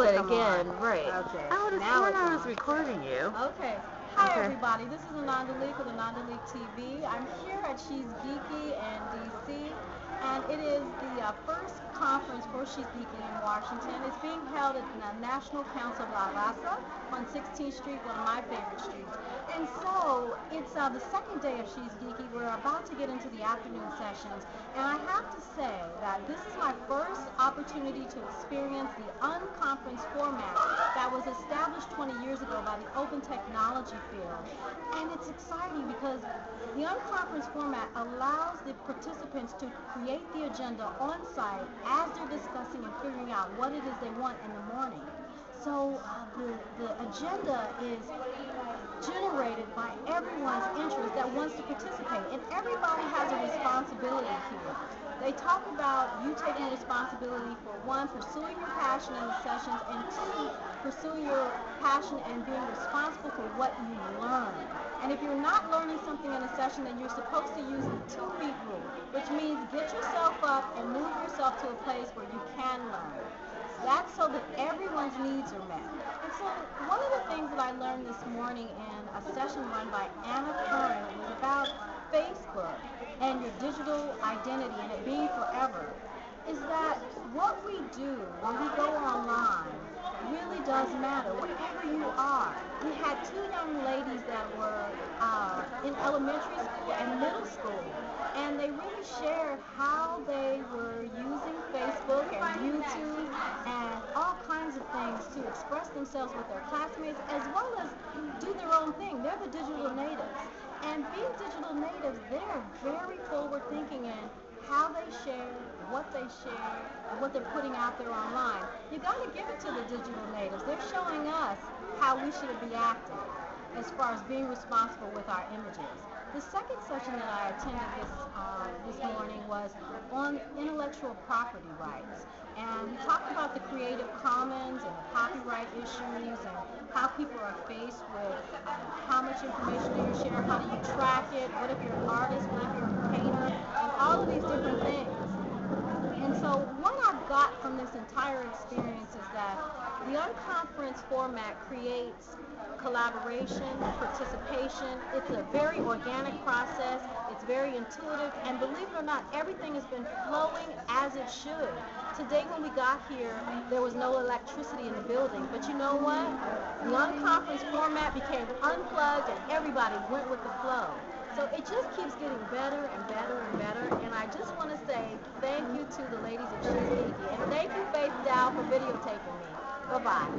it again, on. right. Okay. I would have Now sworn I was on. recording you. Okay. Hi Okay. everybody, this is Ananda Leeke with Ananda Leeke TV. I'm here at She's Geeky in DC and it is the uh, first conference for She's Geeky in Washington. It's being held at the National Council of La Raza on 16th Street, one of my favorite streets. And so it's uh, the second day of She's Geeky. We're about to get into the afternoon sessions and I have to say that this is my first opportunity to experience the unconference format that was established 20 years ago by the Open Technology field. And it's exciting because the unconference format allows the participants to create the agenda on site as they're discussing and figuring out what it is they want in the morning. So uh, the, the agenda is generated by everyone's interest that wants to participate. And everybody has a responsibility here. They talk about you taking responsibility for one, pursuing your passion in the sessions, and two, pursuing your passion and being responsible for what you learn. And if you're not learning something in a session, then you're supposed to use the two feet rule, which means get yourself up and move yourself to a place where you can learn. That's so that everyone's needs are met. And so one of the things that I learned this morning in a session run by Anna Curran was about Facebook and your digital identity and it being forever is that what we do when we go online really does matter, wherever you are. We had two young ladies that were uh, in elementary school and middle school, and they really shared how they were using Facebook and And all kinds of things to express themselves with their classmates as well as do their own thing. They're the digital natives. And being digital natives, they're very forward thinking in how they share, what they share, and what they're putting out there online. You've got to give it to the digital natives. They're showing us how we should be acting as far as being responsible with our images. The second session that I attended this uh, this morning was on intellectual property rights, and we talked about the Creative Commons and the copyright issues and how people are faced with uh, how much information do you share, how do you track it, what if you're a painter, and all of these different things. And so what I've got from this entire experience is that the unconference format creates collaboration, participation. It's a very organic process. It's very intuitive. And believe it or not, everything has been flowing as it should. Today when we got here, there was no electricity in the building. But you know what? The unconference format became unplugged and everybody went with the flow. So it just keeps getting better and better and better. And I just want to say thank you to the ladies of Geeky. And thank you, Faith Dow, for videotaping me. Bye-bye.